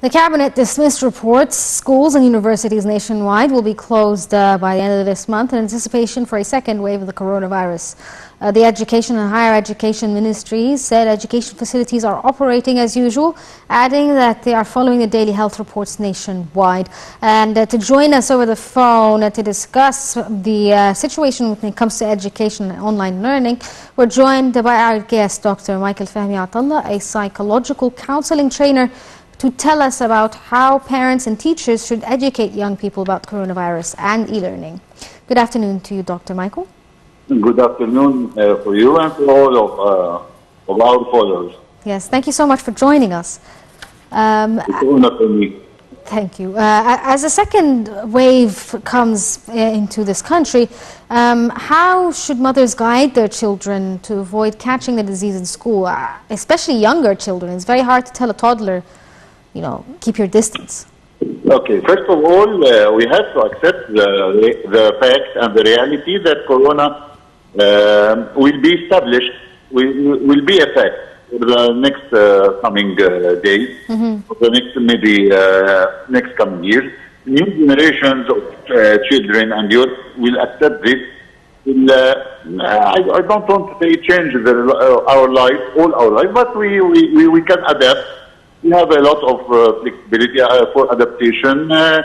The cabinet dismissed reports schools and universities nationwide will be closed uh, by the end of this month in anticipation for a second wave of the coronavirus. Uh, the Education and Higher Education Ministries said education facilities are operating as usual, adding that they are following the daily health reports nationwide. And uh, to join us over the phone uh, to discuss the uh, situation when it comes to education and online learning, we're joined by our guest, Dr. Michael Fahmy Atallah, a psychological counseling trainer to tell us about how parents and teachers should educate young people about coronavirus and e-learning. Good afternoon to you, Dr. Michael. Good afternoon uh, for you and for all of, uh, of our followers. Yes, thank you so much for joining us. Um, it's an for me. Thank you. Uh, as a second wave comes uh, into this country, um, how should mothers guide their children to avoid catching the disease in school, uh, especially younger children? It's very hard to tell a toddler you know, keep your distance? Okay, first of all, uh, we have to accept the, the fact and the reality that Corona uh, will be established, will, will be a fact for the next uh, coming uh, days, mm-hmm. for the next maybe uh, next coming years. New generations of uh, children and youth will accept this. Will, I, I, don't want to say change the, our life, all our life, but we, we, we can adapt we have a lot of uh, flexibility uh, for adaptation. Uh,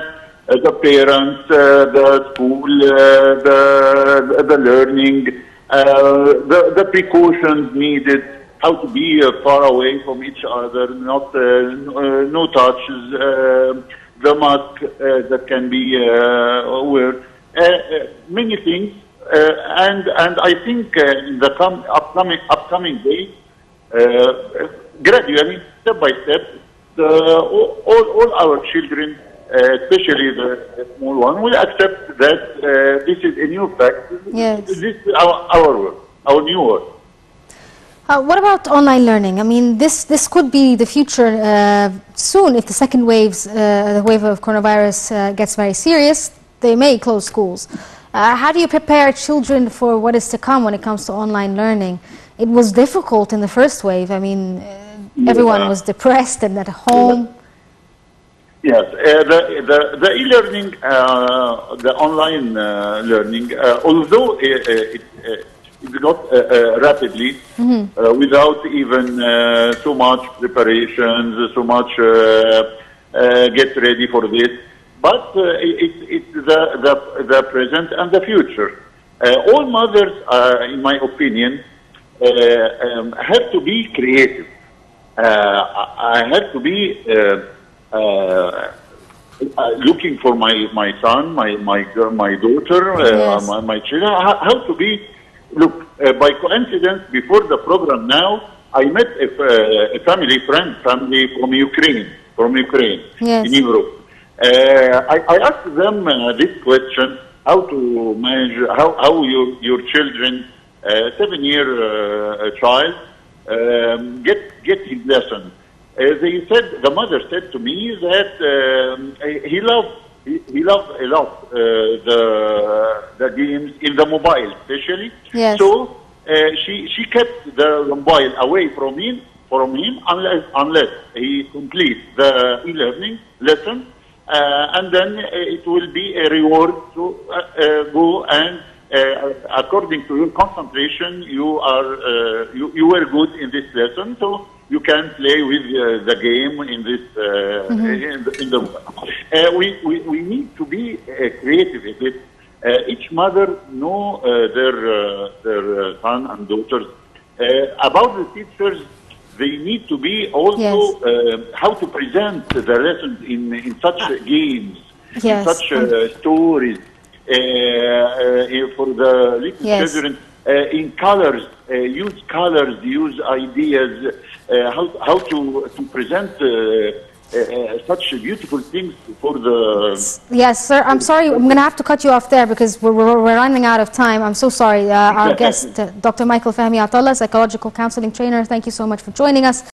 the parents, the school, the, the learning, the, the precautions needed, how to be far away from each other, not no touches, the mask that can be wear, many things. Uh, and and I think uh, in the upcoming upcoming days, uh, gradually, step by step, the, all, all our children, uh, especially the small one, will accept that uh, this is a new fact. Yes. This is our, our world, our new world. Uh, what about online learning? I mean, this, this could be the future uh, soon if the second waves, uh, the wave of coronavirus uh, gets very serious. They may close schools. how do you prepare children for what is to come when it comes to online learning? It was difficult in the first wave. I mean, everyone was depressed and at home. Yes, uh, the, the, the e-learning, uh, the online uh, learning, uh, although it, it, it got uh, rapidly, mm-hmm. without even so much preparations, so much get ready for this, but it's it, the, the, the present and the future. all mothers, in my opinion, um, have to be creative. Uh, I had to be uh, uh, looking for my, my son, my my my daughter, yes. my, my children. How, how, to be? Look, by coincidence, before the program now, I met a, a family friend, family from Ukraine, from Ukraine yes. in Europe. Uh, I, I, asked them uh, this question: How to manage? How how your your children, uh, seven-year child, um, get get his lesson. Uh, they said the mother said to me that um, he loved he, he loved a lot uh, the the games in the mobile, especially. Yes. So uh, she she kept the mobile away from him from him unless unless he completes the e-learning lesson, uh, and then it will be a reward to uh, uh, go and uh, according to your concentration, you are uh, you, you were good in this lesson, so you can play with uh, the game in this mm -hmm. in the, in the we, we we need to be creative with it. each mother know their their son and daughters about the teachers they need to be also yes. uh, how to present the lessons in, in such games, yes. in such uh, stories. Uh, uh, for the little yes. children uh, in colors, use colors, use ideas, how, how to, to present uh, such beautiful things for the. Yes, sir. I'm sorry. I'm going to have to cut you off there because we're, we're, we're running out of time. I'm so sorry. Uh, our guest, uh, Dr. Michael Fahmy Atallah, psychological counseling trainer. Thank you so much for joining us.